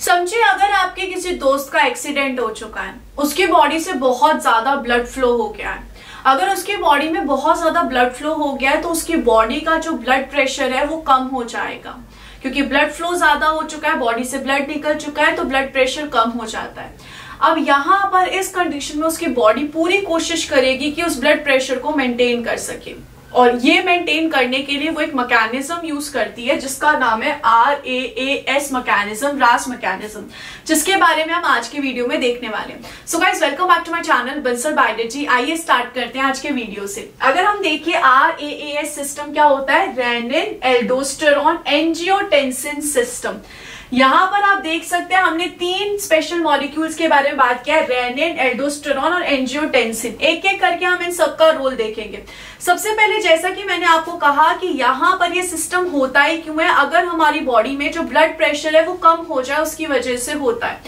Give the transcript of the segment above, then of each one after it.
समझिए, अगर आपके किसी दोस्त का एक्सीडेंट हो चुका है, उसकी बॉडी से बहुत ज़्यादा ब्लड फ्लो हो गया है। अगर उसकी बॉडी में बहुत ज़्यादा ब्लड फ्लो हो गया है तो उसकी बॉडी का जो ब्लड प्रेशर है, वो कम हो जाएगा। क्योंकि ब्लड फ्लो ज़्यादा हो चुका है बॉडी से ब्लड निकल चुका है तो ब्लड प्रेशर कम हो जाता है। अब यहाँ पर इस कंडीशन में उसकी बॉडी पूरी कोशिश करेगी कि उस ब्लड प्रेशर को मेंटेन कर सके। और ये मेंटेन करने के लिए वो एक मैकेनिज्म यूज़ करती है, जिसका नाम है R A A S mechanism RAAS mechanism जिसके बारे में हम आज के वीडियो में देखने वाले हैं। So guys welcome back to my channel Bansal बाइडर ji आइए स्टार्ट करते हैं आज के वीडियो से। अगर हम देखिए R A A S system क्या होता है? रेनिन एल्डोस्टेरॉन एंजियोटेंसिन सिस्टम यहाँ पर आप देख सकते हैं, हमने तीन स्पेशल मॉलिक्यूल्स के बारे में बात किया रेनिन एल्डोस्टेरॉन और एंजियोटेंसिन एक एक करके हम इन सबका रोल देखेंगे। सबसे पहले जैसा कि मैंने आपको कहा कि यहाँ पर ये सिस्टम होता ही क्यों है, अगर हमारी बॉडी में जो ब्लड प्रेशर है वो कम हो जाए, उसकी वजह से होता है।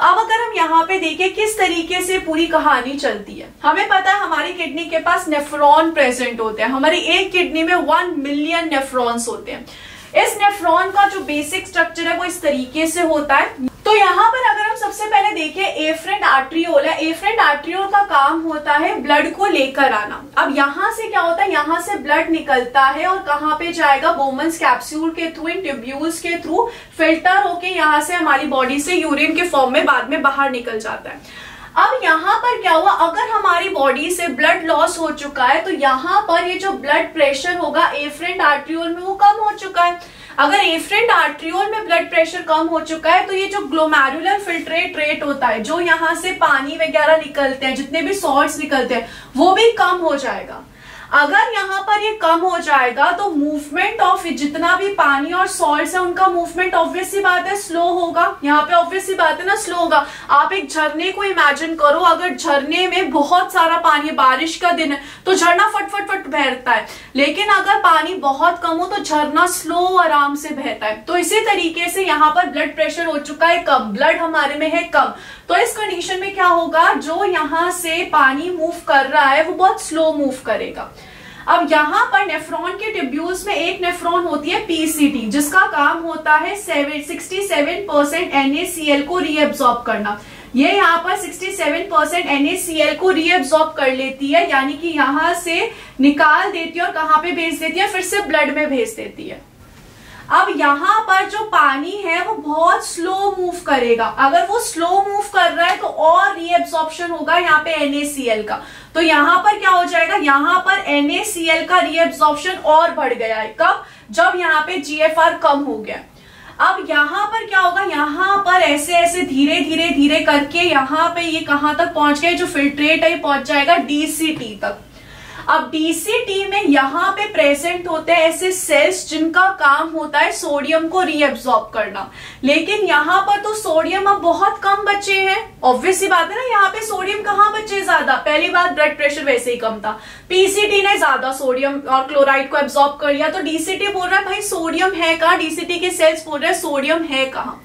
अब अगर हम यहाँ पे देखें, किस तरीके से पूरी कहानी चलती है। हमें पता है, हमारी किडनी के पास नेफ्रॉन प्रेजेंट होते हैं। हमारी एक किडनी में वन मिलियन नेफ्रॉन्स होते हैं। इस नेफ्रॉन का जो बेसिक स्ट्रक्चर है, वो इस तरीके से होता है। तो यहाँ पर अगर हम सबसे पहले देखें एफ्रेंट आर्ट्रियोल है। एफ्रेंट आर्ट्रियोल का काम होता है ब्लड को लेकर आना। अब यहाँ से क्या होता है? यहाँ से ब्लड निकलता है और कहाँ पे जाएगा? बोमन्स कैप्सूल के थ्रू इन ट्यूब्यूल्स के थ्रू फ़िल्टर होके यहाँ से हमारी बॉडी से यूरिन के फॉर्म में बाद में बाहर निकल जाता है। अब यहाँ पर क्या हुआ? अगर हमारी बॉडी से ब्लड लॉस हो चुका है तो यहाँ पर ये जो ब्लड प्रेशर होगा एफ्रेंट आर्ट्रियोल में वो कम हो चुका है। अगर एफ्रेंट आर्ट्रियोल में ब्लड प्रेशर कम हो चुका है तो ये जो ग्लोमेरुलर फिल्ट्रेट रेट होता है, जो यहाँ से पानी वगैरह निकलते हैं, जितने भी सॉल्ट निकलते हैं, वो भी कम हो जाएगा। अगर यहाँ पर ये कम हो जाएगा तो मूवमेंट ऑफ़ जितना भी पानी और सॉल्ट है, उनका मूवमेंट ऑब्वियस सी बात है स्लो होगा। यहाँ पे ऑब्वियस सी बात है ना स्लो होगा। आप एक झरने को इमेजिन करो, अगर झरने में बहुत सारा पानी है बारिश का दिन है तो झरना फट फट फट बहता है। लेकिन अगर पानी बहुत कम हो तो झरना स्लो आराम से बहता है। तो इसी तरीके से यहाँ पर ब्लड प्रेशर हो चुका है कम। ब्लड हमारे में है कम। तो इस कंडीशन में क्या होगा? जो यहाँ से पानी मूव कर रहा है, वो बहुत स्लो मूव करेगा। अब यहाँ पर नेफ्रॉन के ट्यूब्यूल्स में एक नेफ्रॉन होती है पीसीटी जिसका काम होता है सिक्सटी सेवन परसेंट एनएसीएल को रीअब्सॉर्ब करना। ये यहाँ पर 67 परसेंट एनएसीएल को रीअब्सॉर्ब कर लेती है, यानी कि यहाँ से निकाल देती है और कहाँ पे भेज देती है? फिर से ब्लड में भेज देती है। अब यहाँ पर जो पानी है वो बहुत स्लो मूव करेगा। अगर वो स्लो मूव कर रहा है तो और रीएब्सॉर्प्शन होगा यहाँ पे एनएसीएल का। तो यहाँ पर क्या हो जाएगा? यहाँ पर एनएसीएल का रीएब्सॉर्प्शन और बढ़ गया है। कब? जब यहाँ पे जीएफआर कम हो गया। अब यहाँ पर क्या होगा? यहाँ पर ऐसे ऐसे धीरे धीरे धीरे करके यहाँ पे ये कहाँ तक पहुँच गए जो फिल्ट्रेट है पहुँच जाएगा डीसीटी तक। अब डीसीटी में यहाँ पे प्रेजेंट होते हैं ऐसे सेल्स जिनका काम होता है सोडियम को रीअब्सॉर्ब करना। लेकिन यहाँ पर तो सोडियम अब बहुत कम बचे हैं। ऑब्वियसली बात है ना, यहाँ पे सोडियम कहाँ बचे ज़्यादा? पहली बात ब्लड प्रेशर वैसे ही कम था। पीसीटी ने ज़्यादा सोडियम और क्लोराइड को एब्सॉर्ब कर लिया। तो डीसीटी बोल रहा है, भाई सोडियम है कहा? डीसीटी के सेल्स बोल रहे हैं सोडियम है कहा?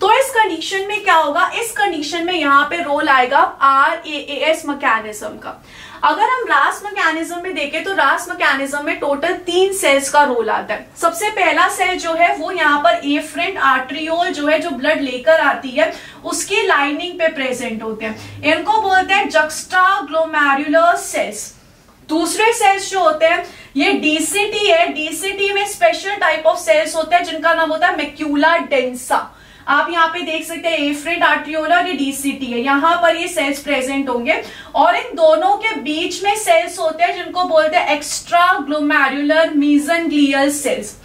तो इस कंडीशन में क्या होगा? इस कंडीशन में यहाँ पे रोल आएगा आर ए एस मैकेनिज्म का। अगर हम रास मैकेनिज्म में देखें तो रास मैकेनिज्म में टोटल तीन सेल्स का रोल आता है। सबसे पहला सेल जो है, वो यहाँ पर एफ्रेंट आर्ट्रियोल जो है, जो ब्लड लेकर आती है, उसकी लाइनिंग पे प्रेजेंट होते हैं। इनको बोलते हैं जक्स्टा ग्लोमेरुलर सेल्स दूसरे सेल्स जो होते हैं, ये डीसीटी है। डीसीटी में स्पेशल टाइप ऑफ़ सेल्स होते हैं, जिनका नाम होता है मेक्यूला डेंसा आप यहाँ पे देख सकते हैं एफ्रेट आर्ट्रियोला और डीसीटी है। यहाँ पर ये सेल्स प्रेजेंट होंगे। और इन दोनों के बीच में सेल्स होते हैं जिनको बोलते हैं extra glomerular mesangial cells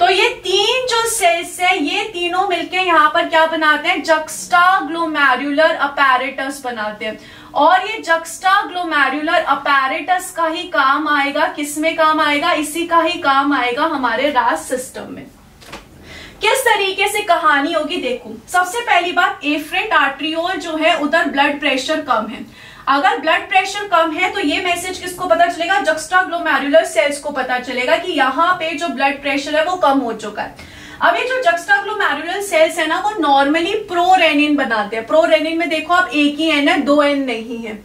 तो ये तीन जो सेल्स है, ये तीनों मिलके यहाँ पर क्या बनाते हैं? जक्स्टा ग्लोमेरुलर अपैरेटस बनाते हैं। और ये जक्स्टा ग्लोमेरुलर अपैरेटस का ही काम आएगा। किसमें काम आएगा? इसी का ही काम आएगा हमारे रास सिस्टम में। किस तरीके से कहानी होगी देखो? सबसे पहली बात, एफ्रेंट आर्ट्रियोल जो है, उधर ब्लड प्रेशर कम है। अगर ब्लड प्रेशर कम है तो ये मैसेज किसको पता चलेगा? जक्स्ट्रा ग्लोमेरुलर सेल्स को पता चलेगा कि यहाँ पे जो ब्लड प्रेशर है, वो कम हो चुका है। अब ये जो जक्स्ट्रा ग्लोमेरुलर सेल्स है ना, वो नॉर्मली प्रो रेनिन बनाते हैं। प्रो रेनिन में देखो आप एक ही एन है, दो एन नहीं है।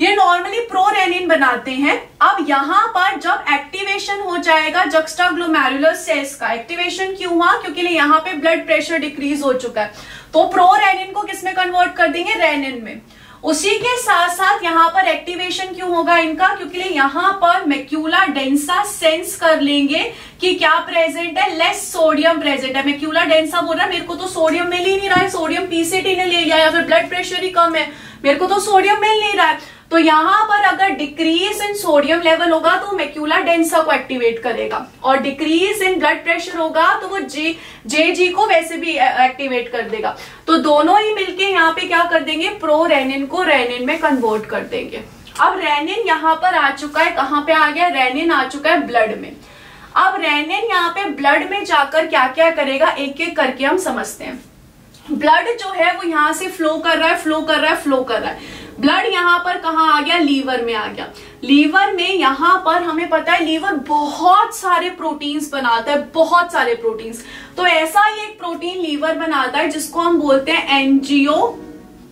ये नॉर्मली प्रो रेनिन बनाते हैं। अब यहाँ पर जब एक्टिवेशन हो जाएगा जक्स्टा ग्लोमेरुलर सेल्स का। एक्टिवेशन क्यों हुआ? क्योंकि यहाँ पे ब्लड प्रेशर डिक्रीज हो चुका है। तो प्रो रेनिन को किसमें कन्वर्ट कर देंगे? रेनिन में। उसी के साथ साथ यहाँ पर एक्टिवेशन क्यों होगा इनका? क्योंकि यहाँ पर मेक्यूला डेंसा सेंस कर लेंगे कि क्या प्रेजेंट है। लेस सोडियम प्रेजेंट है। मेक्यूला डेंसा बोल रहा है, मेरे को तो सोडियम मिल ही नहीं रहा है। सोडियम पीसीटी ने ले लिया या फिर ब्लड प्रेशर ही कम है। मेरे को तो सोडियम मिल नहीं रहा है। तो यहाँ पर अगर डिक्रीज इन सोडियम लेवल होगा तो मेक्यूला डेंसा को एक्टिवेट करेगा। और डिक्रीज इन ब्लड प्रेशर होगा तो वो जे जे जी को वैसे भी एक्टिवेट कर देगा। तो दोनों ही मिलके यहाँ पे क्या कर देंगे? प्रो रेनिन को रेनिन में कन्वर्ट कर देंगे। अब रेनिन यहाँ पर आ चुका है। कहाँ पे आ गया? रेनिन आ चुका है ब्लड में। अब रेनिन यहाँ पे ब्लड में जाकर क्या क्या करेगा? एक एक करके हम समझते हैं। ब्लड जो है वो यहाँ से फ्लो कर रहा है फ्लो कर रहा है फ्लो कर रहा है। ब्लड यहाँ पर कहा आ गया? लीवर में आ गया। लीवर में यहाँ पर हमें पता है लीवर बहुत सारे प्रोटीन्स बनाता है, बहुत सारे प्रोटीन्स तो ऐसा ही एक प्रोटीन लीवर बनाता है, जिसको हम बोलते हैं एनजीओ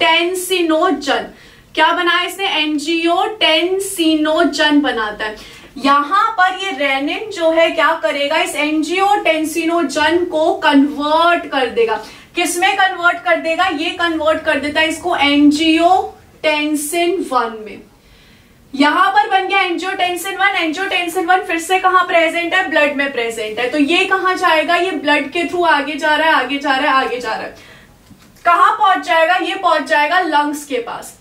टेंसिनोजन क्या बनाया इसने? एनजीओ टेंसिनोजन बनाता है। यहाँ पर ये रेनिन जो है, क्या करेगा? इस एनजीओ टेंसिनोजन को कन्वर्ट कर देगा। किसमें कन्वर्ट कर देगा? ये कन्वर्ट कर देता है इसको एनजीओ टेंसिन वन में। यहाँ पर बन गया एंजियोटेंसिन वन एंजियोटेंसिन वन फिर से कहा प्रेजेंट है? ब्लड में प्रेजेंट है। तो ये कहा जाएगा? ये ब्लड के थ्रू आगे जा रहा है, आगे जा रहा है, आगे जा रहा है। कहा पहुँच जाएगा? ये पहुँच जाएगा लंग्स के पास।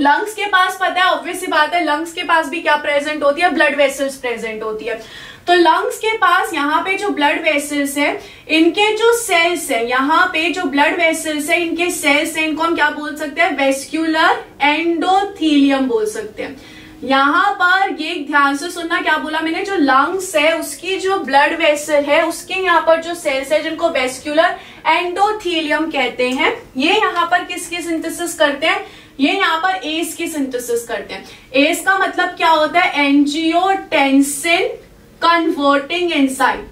लंग्स के पास पता है ऑब्वियस बात है लंग्स के पास भी क्या प्रेजेंट होती है? ब्लड वेसल्स प्रेजेंट होती है। तो लंग्स के पास यहाँ पे जो ब्लड वेसल्स है, इनके जो सेल्स है, यहाँ पे जो ब्लड वेसल्स है, इनके सेल्स है, इनको हम क्या बोल सकते हैं? वेस्क्यूलर एंडोथीलियम बोल सकते हैं। यहाँ पर ये ध्यान से सुनना क्या बोला मैंने? जो लंग्स है, उसकी जो ब्लड वेसल है, उसके यहाँ पर जो सेल्स है, जिनको वेस्क्यूलर एंडोथीलियम कहते हैं, ये यहाँ पर किसकी सिंथेसिस करते हैं? ये यहाँ पर एस की सिंथेसिस करते हैं। एस का मतलब क्या होता है? एनजियोटेंसिन कन्वर्टिंग एंजाइम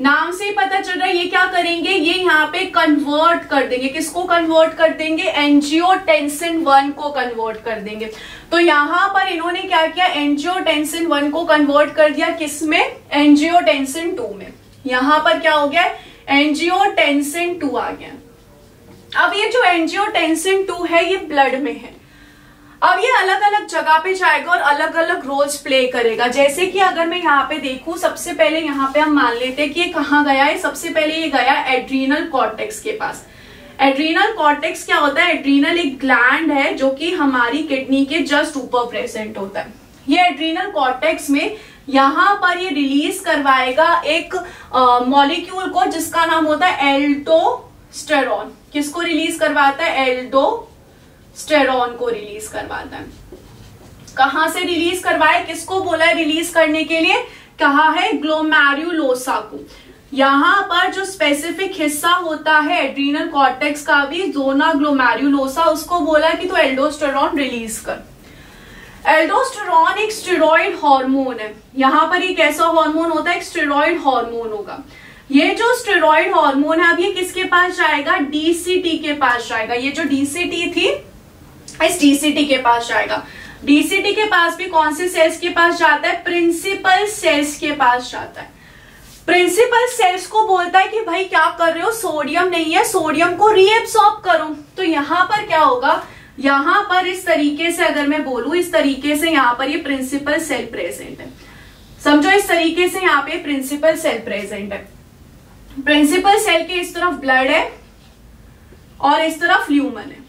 नाम से ही पता चल रहा है, ये क्या करेंगे? ये यहाँ पे कन्वर्ट कर देंगे। किसको कन्वर्ट कर देंगे? एनजियोटेंसिन वन को कन्वर्ट कर देंगे। तो यहाँ पर इन्होंने क्या किया? एनजियोटेंसिन वन को कन्वर्ट कर दिया किसमें? एनजियोटेंसिन टू में। यहाँ पर क्या हो गया? एनजियोटेंसिन टू आ गया। अब ये जो एनजियोटेंसिन टू है, ये ब्लड में है। अब ये अलग अलग जगह पे जाएगा और अलग अलग रोल्स प्ले करेगा। जैसे कि अगर मैं यहाँ पे देखूँ, सबसे पहले यहाँ पे हम मान लेते हैं कि ये कहाँ गया है। सबसे पहले ये गया एड्रीनल कॉर्टेक्स के पास। एड्रीनल कॉर्टेक्स क्या होता है? एड्रीनल एक ग्लैंड है जो कि हमारी किडनी के जस्ट ऊपर प्रेजेंट होता है। ये एड्रीनल कॉर्टेक्स में यहाँ पर ये रिलीज़ करवाएगा एक मॉलिक्यूल को जिसका नाम होता है एल्टोस्टेरॉन किसको रिलीज़ करवाता है? एल्डो स्टेरॉन को रिलीज़ करवाता है कहा से रिलीज़ करवाए? किसको बोला है रिलीज़ करने के लिए? कहा है ग्लोमैरुलोसा को यहाँ पर जो स्पेसिफिक हिस्सा होता है एड्रीनल कॉर्टेक्स का भी जोना ग्लोमैरुलोसा उसको बोला कि तो एल्डोस्टेरॉन रिलीज़ कर। एल्डोस्टेरॉन एक स्टेरॉइड हार्मोन है। यहाँ पर एक ऐसा हार्मोन होता है, एक स्टेरॉइड हार्मोन होगा। ये जो स्टेरॉइड हार्मोन है, अब ये किसके पास जाएगा? डीसीटी के पास जाएगा। ये जो डीसीटी थी इस डीसीटी के पास जाएगा। डीसीटी के पास भी कौन से सेल्स के पास जाता है? प्रिंसिपल सेल्स के पास जाता है। प्रिंसिपल सेल्स को बोलता है कि भाई क्या कर रहे हो? सोडियम नहीं है सोडियम को रीएब्सॉर्ब करो। तो यहाँ पर क्या होगा? यहाँ पर इस तरीके से अगर मैं बोलूँ, इस तरीके से यहाँ पर ये प्रिंसिपल सेल प्रेजेंट है। समझो, इस तरीके से यहाँ पे प्रिंसिपल सेल प्रेजेंट है। प्रिंसिपल सेल के इस तरफ़ ब्लड है और इस तरफ़ ल्यूमन है।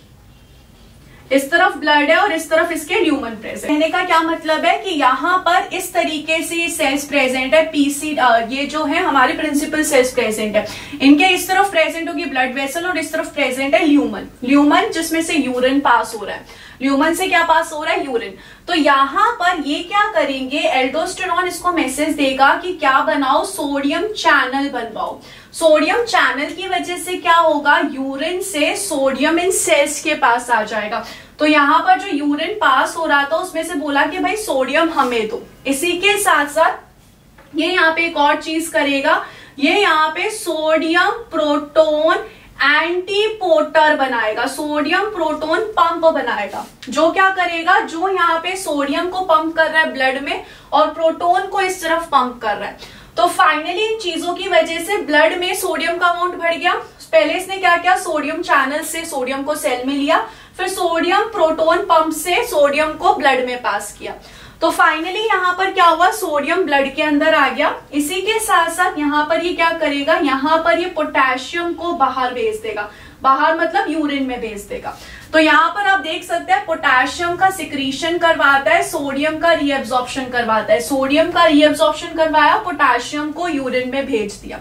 इस तरफ़ ब्लड है और इस तरफ़ इसके ल्यूमन प्रेजेंट कहने का क्या मतलब है कि यहाँ पर इस तरीके से सेल्स प्रेजेंट है पीसी ये जो है, हमारे प्रिंसिपल सेल्स प्रेजेंट है। इनके इस तरफ़ प्रेजेंट होगी ब्लड वेसल और इस तरफ़ प्रेजेंट है ल्यूमन ल्यूमन जिसमें से यूरिन पास हो रहा है। ल्यूमन से क्या पास हो रहा है? यूरिन। तो यहाँ पर ये क्या करेंगे? एल्डोस्टेरॉन इसको मैसेज देगा कि क्या बनाओ? सोडियम चैनल बनवाओ। सोडियम चैनल की वजह से क्या होगा? यूरिन से सोडियम इन सेल्स के पास आ जाएगा। तो यहाँ पर जो यूरिन पास हो रहा था, उसमें से बोला कि भाई, सोडियम हमें दो। इसी के साथ साथ ये यहाँ पे एक और चीज़ करेगा। ये यहाँ पे सोडियम, प्रोटोन एंटीपोटर बनाएगा सोडियम प्रोटोन पंप बनाएगा। जो क्या करेगा, जो यहाँ पे सोडियम को पंप कर रहा है ब्लड में और प्रोटोन को इस तरफ़ पंप कर रहा है। तो फाइनली इन चीज़ों की वजह से ब्लड में सोडियम का अमाउंट बढ़ गया। पहले इसने क्या किया सोडियम चैनल से सोडियम को सेल में लिया, फिर सोडियम प्रोटोन पंप से सोडियम को ब्लड में पास किया। तो फाइनली यहाँ पर क्या हुआ? सोडियम ब्लड के अंदर आ गया। इसी के साथ साथ यहाँ पर ये क्या करेगा? यहाँ पर ये पोटेशियम को बाहर भेज देगा। बाहर मतलब यूरिन में भेज देगा। तो यहाँ पर आप देख सकते हैं पोटेशियम का सिक्रीशन करवाता है सोडियम का रीअब्जॉर्प्शन करवाता है। सोडियम का रीअब्जॉर्प्शन करवाया पोटेशियम को यूरिन में भेज दिया।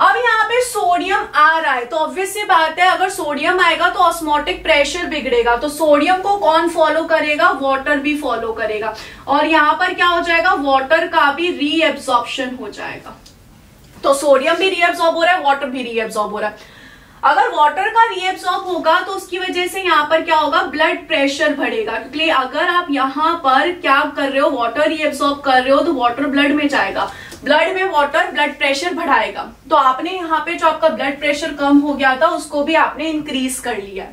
अब यहाँ पे सोडियम आ रहा है तो ऑब्वियस ये बात है, अगर सोडियम आएगा तो ऑस्मोटिक प्रेशर बिगड़ेगा तो सोडियम को कौन फॉलो करेगा? वाटर भी फॉलो करेगा। और यहाँ पर क्या हो जाएगा? वाटर का भी रीएब्सॉर्प्शन हो जाएगा। तो सोडियम भी रीएब्सॉर्ब हो रहा है वाटर भी रीएब्सॉर्ब हो रहा है। अगर वाटर का रीएब्सॉर्ब होगा तो उसकी वजह से यहाँ पर क्या होगा? ब्लड प्रेशर बढ़ेगा। क्योंकि अगर आप यहाँ पर क्या कर रहे हो? वाटर रीएब्सॉर्ब कर रहे हो तो वाटर ब्लड में जाएगा। ब्लड में वाटर ब्लड प्रेशर बढ़ाएगा। तो आपने यहाँ पे जो आपका ब्लड प्रेशर कम हो गया था, उसको भी आपने इंक्रीज कर लिया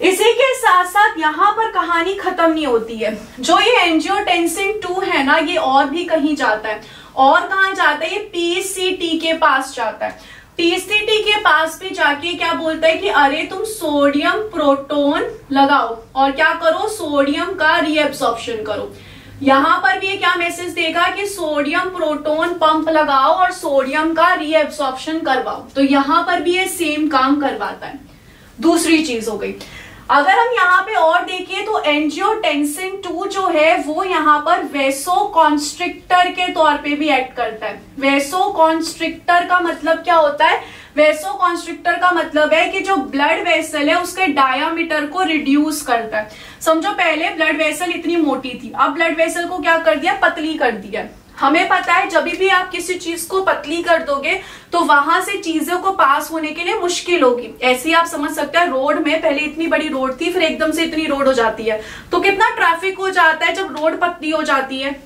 इसी के साथ साथ यहाँ पर कहानी खत्म नहीं होती है। जो ये एंजियोटेंसिन टू है ना, ये और भी कहीं जाता है। और कहा जाता है? ये पीसीटी के पास जाता है। पीसीटी के पास भी जाके क्या बोलता है कि, अरे, तुम सोडियम प्रोटोन लगाओ और क्या करो? सोडियम का रीएब्सॉर्प्शन करो। यहाँ पर भी ये क्या मैसेज देगा कि सोडियम प्रोटोन पंप लगाओ और सोडियम का रीएब्सॉर्प्शन करवाओ। तो यहाँ पर भी ये सेम काम करवाता है। दूसरी चीज़ हो गई। अगर हम यहाँ पे और देखिए तो एंजियोटेंसिन टू जो है, वो यहाँ पर वेसो कॉन्स्ट्रिक्टर के तौर पे भी एक्ट करता है। वेसो कॉन्स्ट्रिक्टर का मतलब क्या होता है? वेसो कॉन्स्ट्रिक्टर का मतलब है कि जो ब्लड वेसल है, उसके डायामीटर को रिड्यूस करता है। समझो, पहले ब्लड वेसल इतनी मोटी थी, अब ब्लड वेसल को क्या कर दिया? पतली कर दिया। हमें पता है, जब भी आप किसी चीज़ को पतली कर दोगे तो वहाँ से चीज़ों को पास होने के लिए मुश्किल होगी। ऐसे आप समझ सकते हैं, रोड में पहले इतनी बड़ी रोड थी, फिर एकदम से इतनी रोड हो जाती है। तो कितना ट्रैफ़िक हो जाता है जब रोड पतली हो जाती है।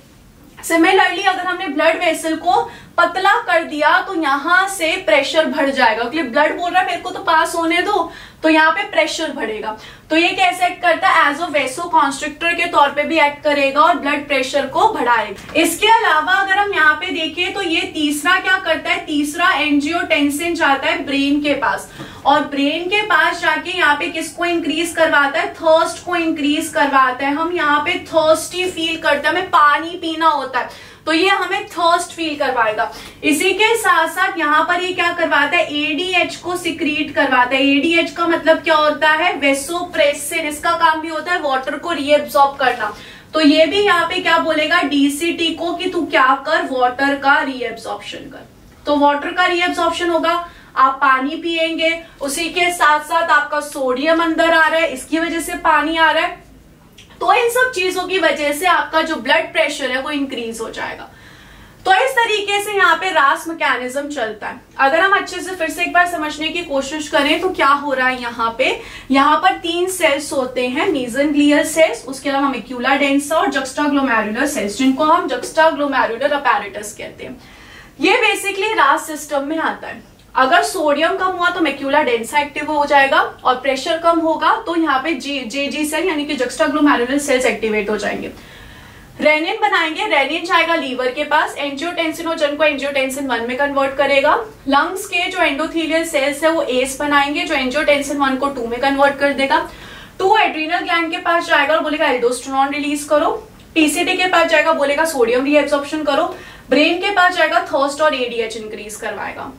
सिमिलरली अगर हमने ब्लड वेसल को पतला कर दिया तो यहाँ से प्रेशर बढ़ जाएगा। क्योंकि ब्लड बोल रहा है, मेरे को तो पास होने दो तो यहाँ पे प्रेशर बढ़ेगा। तो ये कैसे एक्ट करता है? एज अ वेसो कॉन्स्ट्रिक्टर के तौर पे भी एक्ट करेगा और ब्लड प्रेशर को बढ़ाएगा। इसके अलावा अगर हम यहाँ पे देखें तो ये तीसरा क्या करता है? तीसरा एंजियोटेंसिन जाता है ब्रेन के पास। और ब्रेन के पास जाके यहाँ पे किसको इंक्रीज करवाता है? थर्स्ट को इंक्रीज करवाता है। हम यहाँ पे थर्स्टी फील करते हैं। हमें पानी पीना होता है। तो ये हमें थर्स्ट फील करवाएगा। इसी के साथ साथ यहाँ पर ये क्या करवाता है? एडीएच को सिक्रीट करवाता है। एडीएच का मतलब क्या होता है? वेसोप्रेसिन इसका काम भी होता है वाटर को रीएब्सॉर्ब करना। तो ये भी यहाँ पे क्या बोलेगा? डीसीटी को कि तू क्या कर? वाटर का रीएब्सॉर्प्शन कर। तो वाटर का रीएब्सॉर्प्शन होगा। आप पानी पिएँगे। उसी के साथ साथ आपका सोडियम अंदर आ रहा है। इसकी वजह से पानी आ रहा है। तो इन सब चीज़ों की वजह से आपका जो ब्लड प्रेशर है वो इंक्रीज हो जाएगा। तो इस तरीके से यहाँ पे रास मैकेनिज्म चलता है। अगर हम अच्छे से फिर से एक बार समझने की कोशिश करें तो क्या हो रहा है यहाँ पे? यहाँ पर तीन सेल्स होते हैं मीजन ग्लियर सेल्स उसके अलावा मेक्यूला डेंसा और जक्स्टाग्लोमेरुलर सेल्स जिनको हम जक्स्टाग्लोमेरुलर अपैरेटस कहते हैं। ये बेसिकली रास सिस्टम में आता है। अगर सोडियम कम हुआ तो मेक्यूला डेंसा एक्टिव हो जाएगा और प्रेशर कम होगा तो यहाँ पे जी जे जी सेल यानी कि जक्स्टाग्लोमेरुलर सेल्स एक्टिवेट हो जाएँगे। रेनिन बनाएँगे रेनिन जाएगा लीवर के पास एंजियोटेंसिनोजन को एंजियोटेंसिन वन में कन्वर्ट करेगा। लंग्स के जो एंडोथीलियल सेल्स है वो एस बनाएँगे, जो एंजियोटेंसिन वन को टू में कन्वर्ट कर देगा। टू एड्रीनल ग्लैंड के पास जाएगा और बोलेगा एल्डोस्टेरोन रिलीज़ करो। पीसीटी के पास जाएगा, बोलेगा सोडियम रीएब्सॉर्प्शन करो। ब्रेन के पास जाएगा थर्स्ट और एडीएच इंक्रीज करवाएगा।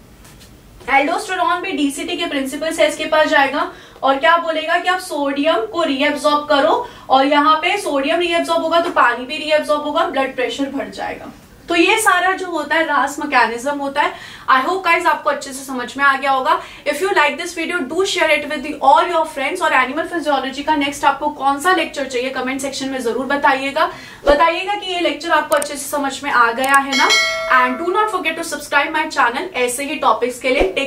एल्डोस्टेरोन भी डीसीटी के प्रिंसिपल सेल्स के पास जाएगा। और क्या बोलेगा कि आप सोडियम को रीएब्सॉर्ब करो और यहाँ पे सोडियम रीएब्सॉर्ब होगा तो पानी भी रीएब्सॉर्ब होगा ब्लड प्रेशर बढ़ जाएगा। तो ये सारा जो होता है, रास मैकेनिज्म होता है आई होप गाइज़ आपको अच्छे से समझ में आ गया होगा। If you like this video do share it with all your friends और एनिमल फिजियोलॉजी का नेक्स्ट आपको कौन सा लेक्चर चाहिए कमेंट सेक्शन में ज़रूर बताइएगा। बताइएगा कि ये लेक्चर आपको अच्छे से समझ में आ गया है ना। And do not forget to subscribe my channel ऐसे ही टॉपिक्स के लिए। टेक